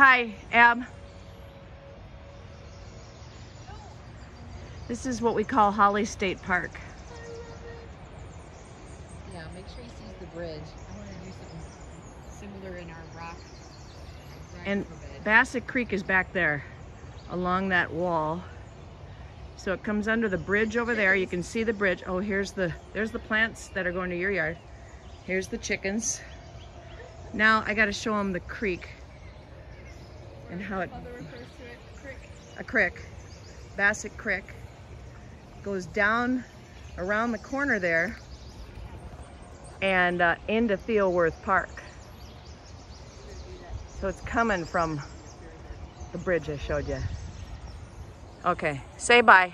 hi, Ab. This is what we call Holly State Park. Yeah, make sure he sees the bridge. I want to do something similar in our rock. And. Bassett Creek is back there along that wall. So it comes under the bridge over there. You can see the bridge. Oh, here's the there's the plants that are going to your yard. Here's the chickens. Now I got to show them the creek and how it Mother refers to it, crick. a creek, Bassett Creek, goes down around the corner there and uh, into Theo Wirth Park. So it's coming from the bridge I showed you. Okay, say. Bye.